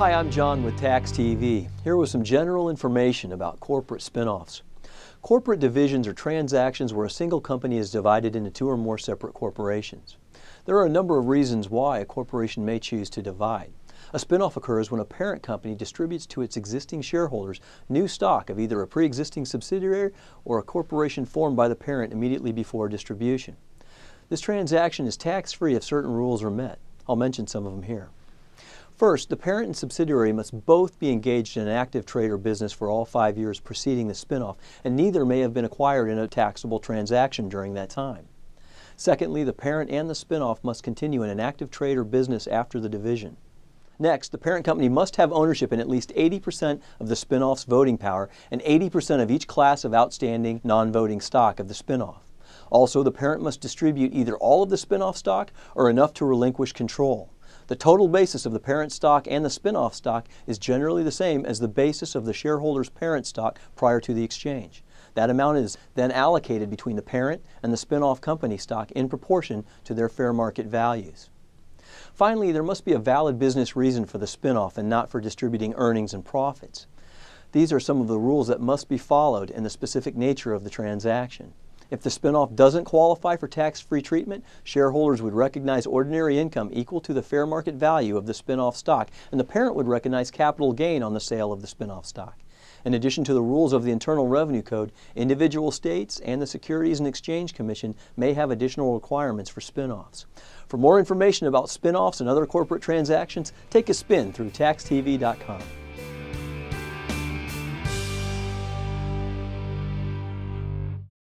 Hi, I'm John with Tax TV. Here with some general information about corporate spinoffs. Corporate divisions are transactions where a single company is divided into two or more separate corporations. There are a number of reasons why a corporation may choose to divide. A spinoff occurs when a parent company distributes to its existing shareholders new stock of either a pre-existing subsidiary or a corporation formed by the parent immediately before distribution. This transaction is tax-free if certain rules are met. I'll mention some of them here. First, the parent and subsidiary must both be engaged in an active trade or business for all five years preceding the spinoff, and neither may have been acquired in a taxable transaction during that time. Secondly, the parent and the spinoff must continue in an active trade or business after the division. Next, the parent company must have ownership in at least 80% of the spinoff's voting power and 80% of each class of outstanding non-voting stock of the spinoff. Also, the parent must distribute either all of the spinoff stock or enough to relinquish control. The total basis of the parent stock and the spinoff stock is generally the same as the basis of the shareholder's parent stock prior to the exchange. That amount is then allocated between the parent and the spinoff company stock in proportion to their fair market values. Finally, there must be a valid business reason for the spinoff and not for distributing earnings and profits. These are some of the rules that must be followed in the specific nature of the transaction. If the spinoff doesn't qualify for tax-free treatment, shareholders would recognize ordinary income equal to the fair market value of the spinoff stock, and the parent would recognize capital gain on the sale of the spinoff stock. In addition to the rules of the Internal Revenue Code, individual states and the Securities and Exchange Commission may have additional requirements for spinoffs. For more information about spinoffs and other corporate transactions, take a spin through taxtv.com.